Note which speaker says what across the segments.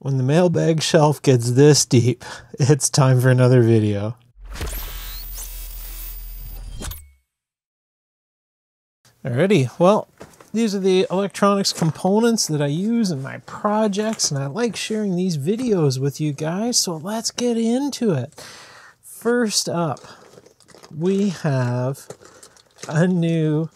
Speaker 1: When the mailbag shelf gets this deep, it's time for another video. Alrighty, well, these are the electronics components that I use in my projects, and I like sharing these videos with you guys, so let's get into it. First up, we have a new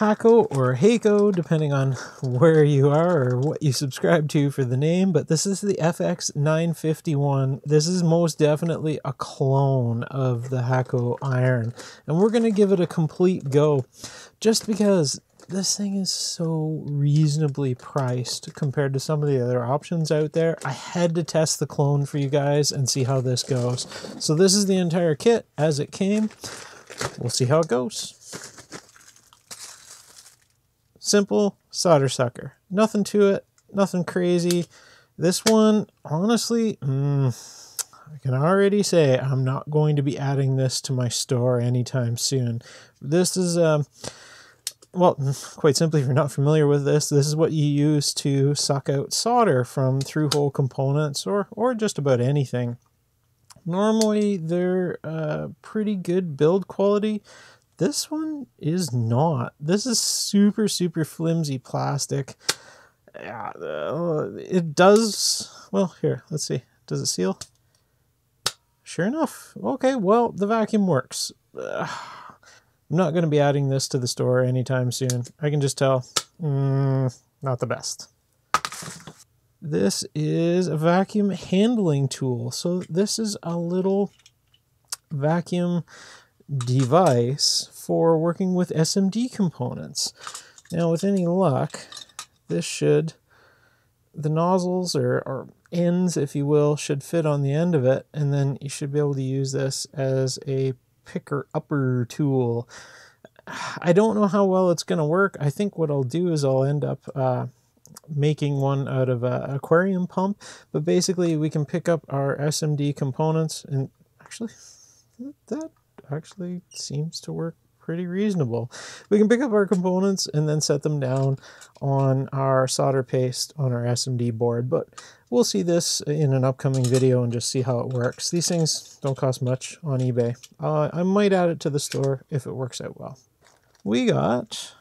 Speaker 1: Hakko or Heiko, depending on where you are or what you subscribe to for the name, but this is the FX951. This is most definitely a clone of the Hakko Iron, and we're going to give it a complete go just because this thing is so reasonably priced compared to some of the other options out there. I had to test the clone for you guys and see how this goes. So this is the entire kit as it came. We'll see how it goes. Simple solder sucker. Nothing to it, nothing crazy. This one, honestly, mm, I can already say I'm not going to be adding this to my store anytime soon. This is, um, well, quite simply, if you're not familiar with this, this is what you use to suck out solder from through-hole components or, or just about anything. Normally, they're uh, pretty good build quality. This one is not. This is super, super flimsy plastic. Yeah, uh, it does, well, here, let's see. Does it seal? Sure enough. Okay, well, the vacuum works. I'm not going to be adding this to the store anytime soon. I can just tell, mm, not the best. This is a vacuum handling tool. So this is a little vacuum device for working with SMD components. Now, with any luck, this should, the nozzles or, or ends, if you will, should fit on the end of it, and then you should be able to use this as a picker upper tool. I don't know how well it's going to work. I think what I'll do is I'll end up uh, making one out of an aquarium pump, but basically we can pick up our SMD components and actually that actually seems to work pretty reasonable. We can pick up our components and then set them down on our solder paste on our SMD board, but we'll see this in an upcoming video and just see how it works. These things don't cost much on eBay. Uh, I might add it to the store if it works out well. We got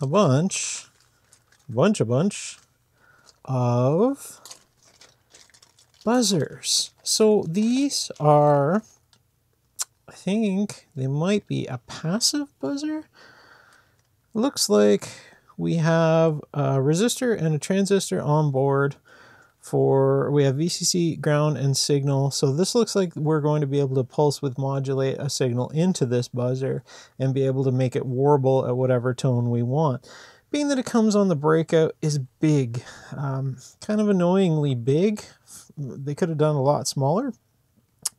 Speaker 1: a bunch, bunch, a bunch of buzzers. So these are I think they might be a passive buzzer. Looks like we have a resistor and a transistor on board for we have VCC ground and signal. So this looks like we're going to be able to pulse width modulate a signal into this buzzer and be able to make it warble at whatever tone we want. Being that it comes on the breakout is big um, kind of annoyingly big. They could have done a lot smaller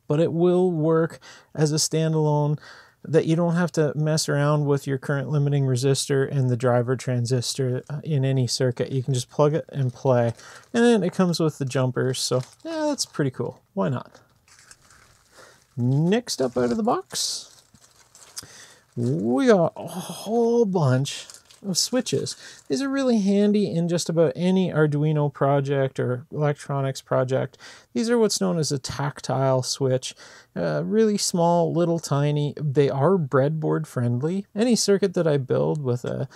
Speaker 1: but it will work as a standalone that you don't have to mess around with your current limiting resistor and the driver transistor uh, in any circuit. You can just plug it and play. And then it comes with the jumpers, so yeah, that's pretty cool. Why not? Next up out of the box, we got a whole bunch of switches. These are really handy in just about any Arduino project or electronics project. These are what's known as a tactile switch. Uh, really small, little tiny. They are breadboard friendly. Any circuit that I build with a,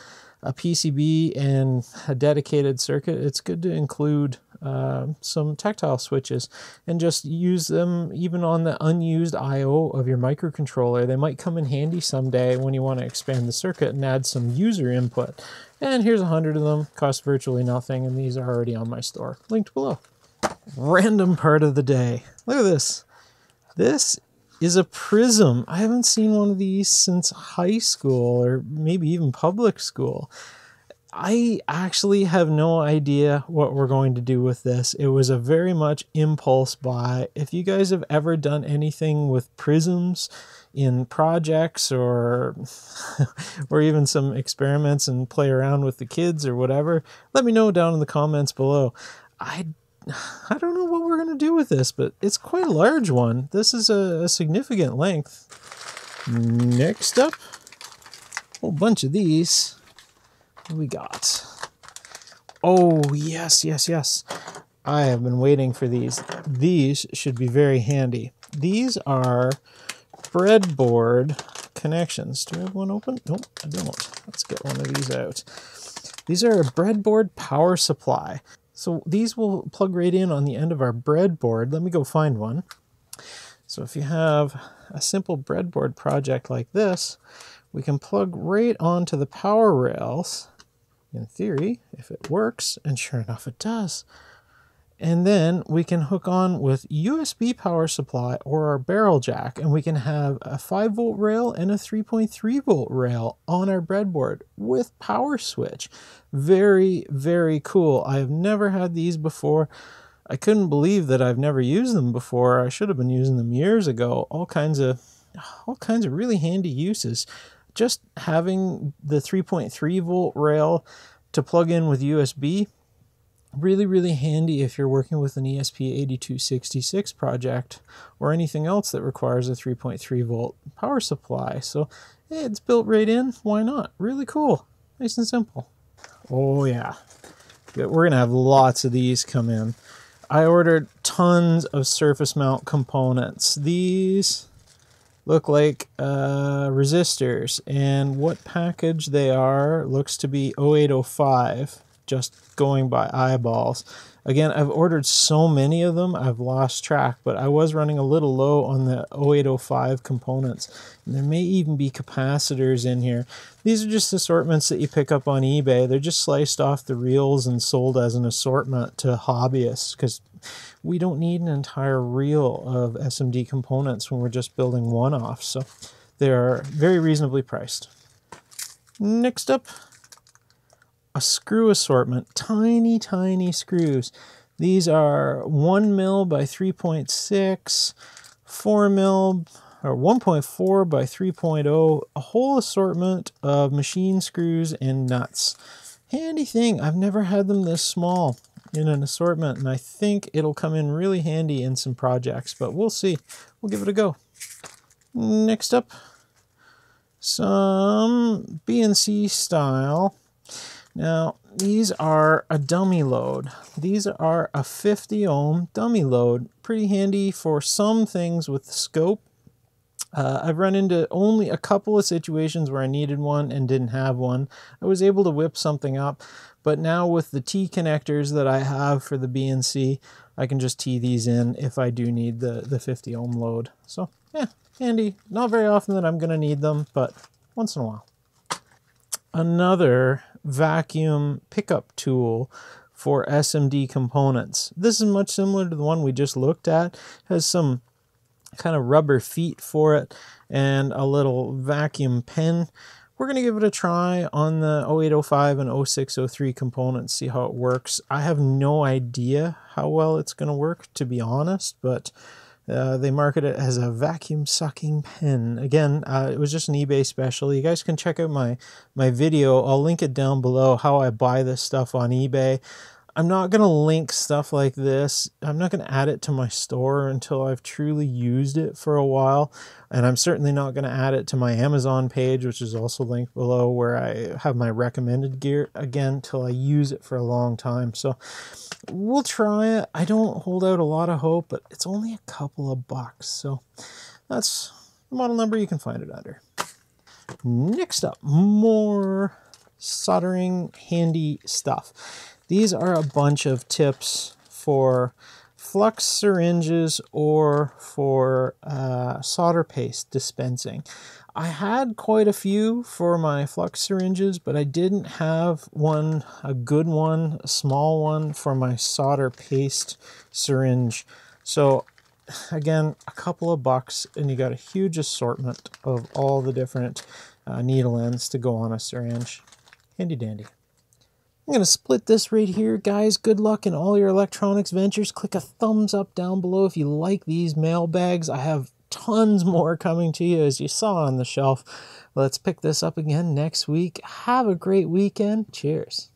Speaker 1: a PCB and a dedicated circuit, it's good to include uh, some tactile switches and just use them even on the unused I.O. of your microcontroller. They might come in handy someday when you want to expand the circuit and add some user input. And here's a hundred of them, cost virtually nothing, and these are already on my store. Linked below. Random part of the day. Look at this. This is a prism. I haven't seen one of these since high school or maybe even public school. I actually have no idea what we're going to do with this. It was a very much impulse buy. If you guys have ever done anything with prisms in projects or or even some experiments and play around with the kids or whatever, let me know down in the comments below. I I don't know what we're going to do with this, but it's quite a large one. This is a, a significant length. Next up, a whole bunch of these we got? Oh, yes, yes, yes. I have been waiting for these. These should be very handy. These are breadboard connections. Do I have one open? Nope, I don't. Let's get one of these out. These are a breadboard power supply. So these will plug right in on the end of our breadboard. Let me go find one. So if you have a simple breadboard project like this, we can plug right onto the power rails, in theory, if it works, and sure enough it does. And then we can hook on with USB power supply or our barrel jack, and we can have a 5 volt rail and a 3.3 volt rail on our breadboard with power switch. Very, very cool. I have never had these before. I couldn't believe that I've never used them before. I should have been using them years ago. All kinds of all kinds of really handy uses. Just having the 3.3 volt rail to plug in with USB really, really handy if you're working with an ESP8266 project or anything else that requires a 3.3 volt power supply. So hey, it's built right in. Why not? Really cool. Nice and simple. Oh, yeah. We're going to have lots of these come in. I ordered tons of surface mount components. These look like uh, resistors, and what package they are looks to be 0805 just going by eyeballs. Again, I've ordered so many of them, I've lost track, but I was running a little low on the 0805 components. And there may even be capacitors in here. These are just assortments that you pick up on eBay. They're just sliced off the reels and sold as an assortment to hobbyists because we don't need an entire reel of SMD components when we're just building one off. So they're very reasonably priced. Next up, a screw assortment, tiny, tiny screws. These are 1 mil by 3.6, 4 mil or 1.4 by 3.0, a whole assortment of machine screws and nuts. Handy thing, I've never had them this small in an assortment, and I think it'll come in really handy in some projects, but we'll see. We'll give it a go. Next up, some BNC style now, these are a dummy load. These are a 50 ohm dummy load. Pretty handy for some things with scope. Uh, I've run into only a couple of situations where I needed one and didn't have one. I was able to whip something up, but now with the T connectors that I have for the BNC, I can just T these in if I do need the, the 50 ohm load. So, yeah, handy. Not very often that I'm going to need them, but once in a while. Another vacuum pickup tool for SMD components. This is much similar to the one we just looked at. It has some kind of rubber feet for it and a little vacuum pen. We're going to give it a try on the 0805 and 0603 components, see how it works. I have no idea how well it's going to work, to be honest, but uh, they market it as a vacuum sucking pen. Again, uh, it was just an eBay special. You guys can check out my my video. I'll link it down below how I buy this stuff on eBay. I'm not going to link stuff like this. I'm not going to add it to my store until I've truly used it for a while. And I'm certainly not going to add it to my Amazon page, which is also linked below, where I have my recommended gear again till I use it for a long time. So we'll try it. I don't hold out a lot of hope, but it's only a couple of bucks. So that's the model number you can find it under. Next up, more soldering handy stuff. These are a bunch of tips for flux syringes or for uh, solder paste dispensing. I had quite a few for my flux syringes, but I didn't have one, a good one, a small one for my solder paste syringe. So again, a couple of bucks and you got a huge assortment of all the different uh, needle ends to go on a syringe. Handy dandy. I'm going to split this right here, guys. Good luck in all your electronics ventures. Click a thumbs up down below if you like these mailbags. I have tons more coming to you as you saw on the shelf. Let's pick this up again next week. Have a great weekend. Cheers.